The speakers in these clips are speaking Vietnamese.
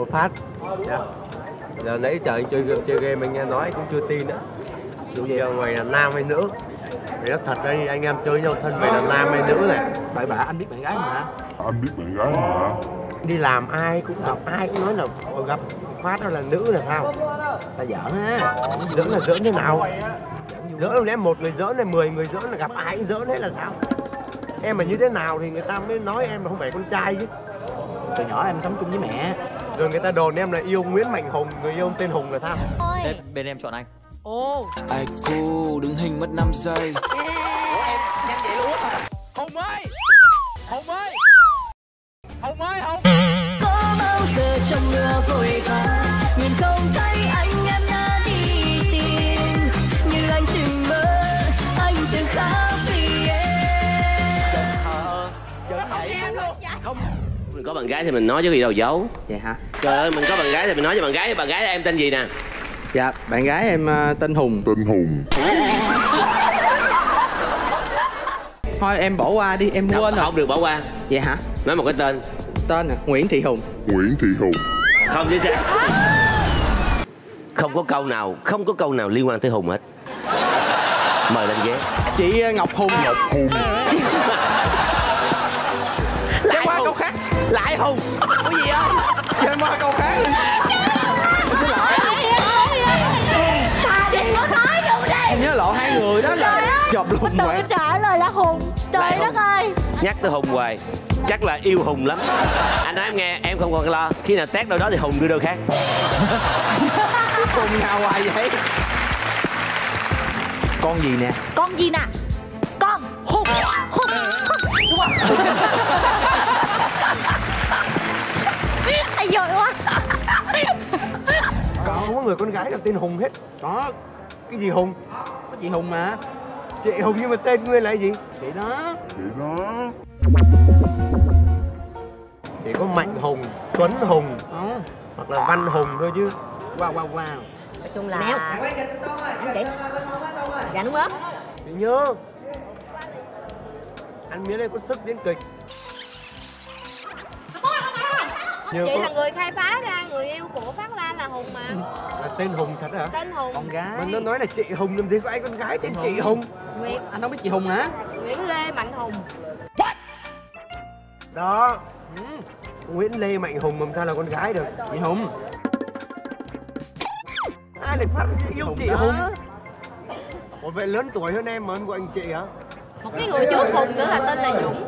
Ủa Phát. Dạ. Giờ nãy anh chơi game, chơi game anh nghe nói cũng chưa tin nữa Dù giờ ngoài là nam hay nữ. Thì nói thật đây anh em chơi nhau thân mày là nam hay nữ này. Bậy bạ anh biết bạn gái mà. Anh biết bạn gái mà. Đi làm ai cũng gặp ai cũng nói là "Ờ, gặp Phát đó là nữ là sao? Ta giỡn á. Giỡn là giỡn thế nào? Giỡn lẽ một người giỡn này 10 người giỡn là gặp ai cũng giỡn hết là sao? Em mà như thế nào thì người ta mới nói em là không phải con trai chứ. Từ nhỏ em sống chung với mẹ Rồi người ta đồn em là yêu Nguyễn Mạnh Hùng Người yêu tên Hùng là sao? Ê, bên em chọn anh. Ồ. Ai cu đứng hình mất 5 giây. Hùng ơi. Hùng ơi. Hùng ơi Hùng. Có bao giờ trong mưa vội vã nhìn không thấy anh em đã đi tìm. Như anh từng mơ anh từng khát vì em mình có bạn gái thì mình nói chứ gì đâu giấu. Vậy hả? trời ơi mình có bạn gái thì mình nói cho bạn gái bạn gái em tên gì nè? Dạ bạn gái em ờ, tên Hùng. Tên Hùng. Thôi em bỏ qua đi em quên rồi. không được bỏ qua. Vậy hả? nói một cái tên. Tên à? Nguyễn Thị Hùng. Nguyễn Thị Hùng. Không chứ sao. Không có câu nào không có câu nào liên quan tới hùng hết. Mời lên ghế. Chị ờ, Ngọc Hùng. Ngọc Hùng lại hùng. Có gì không Chơi qua câu khác đi. Xin lỗi Chị có nói luôn đi. Em nhớ lộ hai người đó Trời là ơi Chọc Tự ngoại trả lời là Hùng. Trời đất Hùng. ơi. Nhắc tới hùng hoài chắc là yêu hùng lắm. Anh nói em nghe em không còn lo. Khi nào tét đâu đó thì hùng đưa đâu khác. Cùng nhau hoài vậy. Con gì nè? Con gì nè? Con Hùng. Hùng người con gái nào tên Hùng hết. Có Cái gì Hùng? Có chị Hùng mà. Chị Hùng nhưng mà tên nguyên là cái gì? Chị đó. Chị đó. Chỉ có Mạnh Hùng, Tuấn Hùng Đó Hoặc là Văn Hùng thôi chứ. Wow wow wow. Nói chung là Mèo. Anh chị. Dạ đúng không? Chị nhớ. Anh Miến đây có sức diễn kịch Nhớ Chị có là người khai phá ra người yêu của Phát Lan là Hùng mà. Là tên Hùng thật hả? Tên Hùng. Con gái. Mà nó nói là chị Hùng làm gì có ai con gái tên Tên chị Hùng. Hùng Nguyễn. Anh không biết chị Hùng hả? Nguyễn Lê Mạnh Hùng. Đó. Nguyễn Lê Mạnh Hùng làm sao là con gái được? Chị Hùng. Ai lại phát yêu Hùng chị đó. Hùng? Ủa vậy lớn tuổi hơn em mà em gọi anh chị hả? Một cái người trước Hùng nữa là tên là Dũng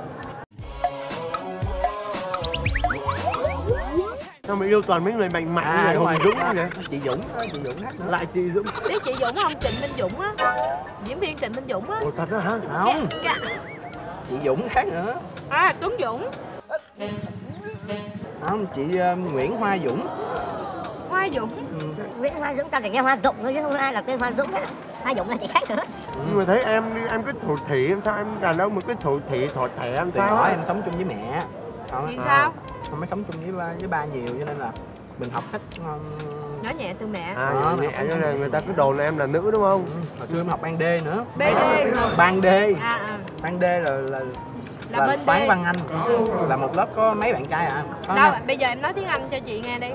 Sao mà yêu toàn mấy người mạnh mạnh như À Hùng rồi. Dũng vậy? Chị Dũng chị Dũng hát nữa Lại chị Dũng. Biết chị Dũng không? Trịnh Minh Dũng á. Diễn viên Trịnh Minh Dũng á. Ủa thật đó hả? Không? Dạ. Chị Dũng khác nữa. À Tuấn Dũng. Không chị ờ, Nguyễn Hoa Dũng. Hoa Dũng. Nguyễn Hoa Dũng tao chỉ nghe Hoa Dũng thôi chứ không ai là tên Hoa Dũng hết Hoa Dũng là chị khác nữa. Nhưng mà thấy em em cứ thủ thỉ em sao em đàn ông mà cứ thủ thỉ thọ thẻ em sao nhỏ á? em sống chung với mẹ Không, Chuyện à, sao? Không mới sống chung với ba, với ba nhiều cho nên là mình học cách um, Nhỏ nhẹ từ mẹ. À vậy không là có người ta cứ đồn là em là nữ đúng không? hồi xưa em học ban D nữa. BD Ban D. À à. Ban D là là, Là bên D. toán văn Anh. Là một lớp có mấy bạn trai à? Có Đâu nha. bây giờ em nói tiếng Anh cho chị nghe đi.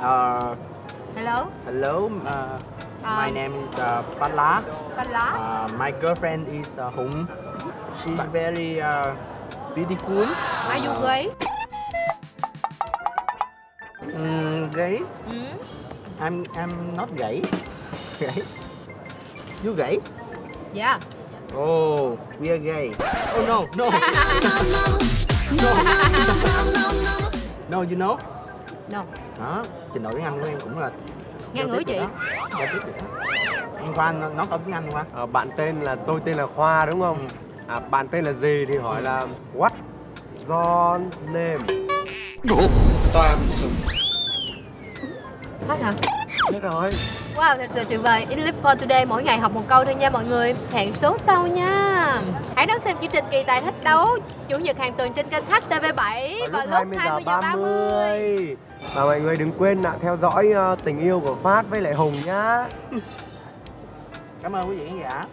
Ờ, Hello? Hello, uh, Ờ. my name is uh, Pala Ballas uh, My girlfriend is uh, Hùng. She's very uh, beautiful Are you gay? um, Gay Ừ. I'm, I'm not gay Gay You gay? Dạ. Oh, we are gay. Oh no, no. No, you know? No. Đó, trình độ tiếng Anh của em cũng là Nghe tiếp chị. Giao tiếp rồi đó. Anh Khoa nó- nói câu tiếng Anh Khoa? À, bạn tên là tôi tên là Khoa đúng không? À, bạn tên là gì thì hỏi là What your name? Hết hả? Hết rồi. Wow, thật sự tuyệt vời. English for Today mỗi ngày học một câu thôi nha mọi người. Hẹn số sau nha. Hãy đón xem chương trình kỳ tài thách đấu chủ nhật hàng tuần trên kênh HTV7 vào lúc 20 giờ 30. Và mọi người đừng quên là theo dõi ờ, tình yêu của Phát với lại Hùng nhá. Cảm ơn quý vị khán giả